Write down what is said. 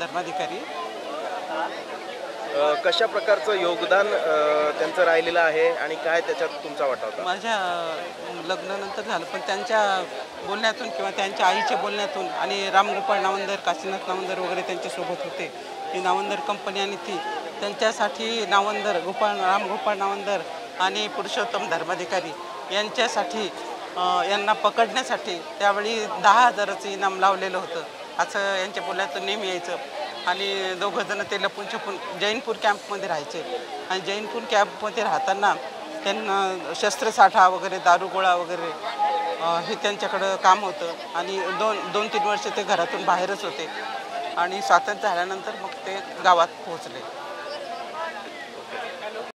धर्माधिकारी? कशा प्रकारचं योगदान त्यांचं राहिलेलं आहे आणि काय त्याच्यात तुमचा वाटा होता? माझ्या लग्नानंतर झालं पण त्यांच्या बोलण्यातून किंवा त्यांच्या आईच्या बोलण्यातून आणि रामगोपाळ नावंदर काशीनाथ नावंदर वगैरे त्यांच्यासोबत होते. ही नावंदर कंपनी आणि ती त्यांच्यासाठी नावंदर गोपाळ रामगोपाळ नावंदर आणि पुरुषोत्तम धर्माधिकारी यांच्यासाठी यांना पकडण्यासाठी त्यावेळी दहा हजाराचं इनाम लावलेलं होतं. असं यांच्या बोलण्यातून नेहमी यायचं. आणि दोघंजणं ते लपून छपून जैनपूर कॅम्पमध्ये राहायचे. आणि जैनपूर कॅम्पमध्ये राहताना त्यांना शस्त्रसाठा वगैरे दारुगोळा वगैरे हे त्यांच्याकडं काम होतं. आणि दोन दोन तीन वर्ष ते घरातून बाहेरच होते. आणि स्वातंत्र्य झाल्यानंतर मग ते गावात पोहोचले.